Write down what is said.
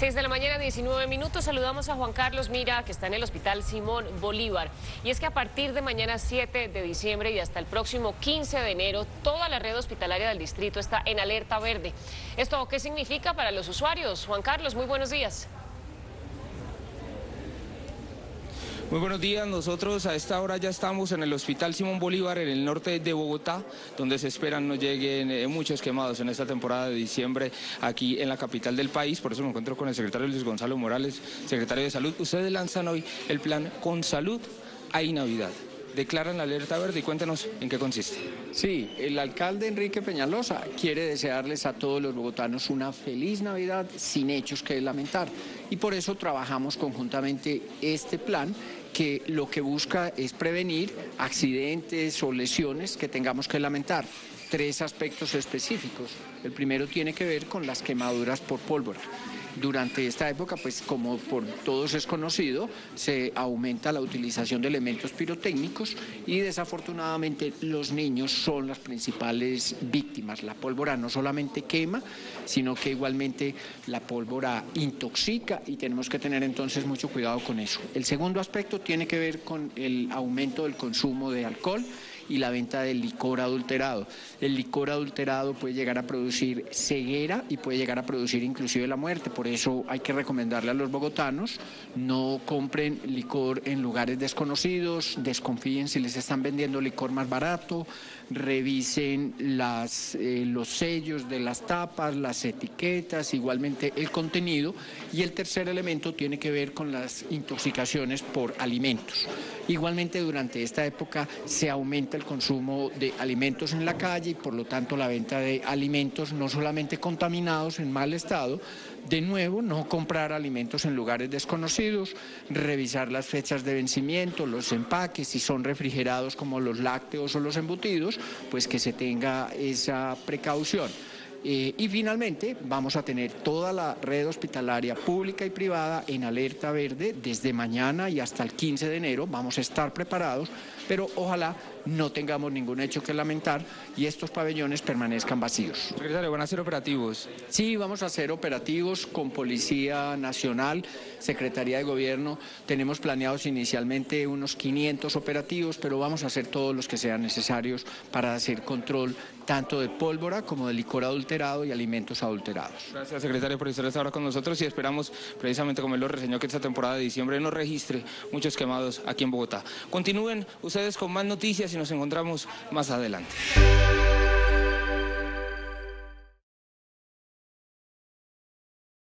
6 de la mañana, 19 minutos. Saludamos a Juan Carlos Mira, que está en el Hospital Simón Bolívar. Y es que a partir de mañana 7 de diciembre y hasta el próximo 15 de enero, toda la red hospitalaria del distrito está en alerta verde. ¿Esto qué significa para los usuarios? Juan Carlos, muy buenos días. Muy buenos días, nosotros a esta hora ya estamos en el Hospital Simón Bolívar en el norte de Bogotá, donde se esperan no lleguen eh, muchos quemados en esta temporada de diciembre aquí en la capital del país. Por eso me encuentro con el secretario Luis Gonzalo Morales, secretario de Salud. Ustedes lanzan hoy el plan Con Salud hay Navidad declaran la alerta verde y cuéntenos en qué consiste. Sí, el alcalde Enrique Peñalosa quiere desearles a todos los bogotanos una feliz Navidad sin hechos que lamentar y por eso trabajamos conjuntamente este plan que lo que busca es prevenir accidentes o lesiones que tengamos que lamentar. Tres aspectos específicos. El primero tiene que ver con las quemaduras por pólvora. Durante esta época, pues como por todos es conocido, se aumenta la utilización de elementos pirotécnicos y desafortunadamente los niños son las principales víctimas. La pólvora no solamente quema, sino que igualmente la pólvora intoxica y tenemos que tener entonces mucho cuidado con eso. El segundo aspecto tiene que ver con el aumento del consumo de alcohol y la venta del licor adulterado. El licor adulterado puede llegar a producir ceguera y puede llegar a producir inclusive la muerte. Por eso hay que recomendarle a los bogotanos no compren licor en lugares desconocidos, desconfíen si les están vendiendo licor más barato, revisen eh, los sellos de las tapas, las etiquetas, igualmente el contenido. Y el tercer elemento tiene que ver con las intoxicaciones por alimentos. Igualmente durante esta época se aumenta el consumo de alimentos en la calle y por lo tanto la venta de alimentos no solamente contaminados en mal estado, de nuevo no comprar alimentos en lugares desconocidos, revisar las fechas de vencimiento, los empaques, si son refrigerados como los lácteos o los embutidos, pues que se tenga esa precaución. Eh, y finalmente vamos a tener toda la red hospitalaria pública y privada en alerta verde desde mañana y hasta el 15 de enero. Vamos a estar preparados, pero ojalá no tengamos ningún hecho que lamentar y estos pabellones permanezcan vacíos. Secretario, ¿van a ser operativos? Sí, vamos a hacer operativos con Policía Nacional, Secretaría de Gobierno. Tenemos planeados inicialmente unos 500 operativos, pero vamos a hacer todos los que sean necesarios para hacer control tanto de pólvora como de licor adulterado y alimentos adulterados. Gracias, secretario, por estar ahora con nosotros y esperamos, precisamente como él lo reseñó, que esta temporada de diciembre no registre muchos quemados aquí en Bogotá. Continúen ustedes con más noticias y nos encontramos más adelante.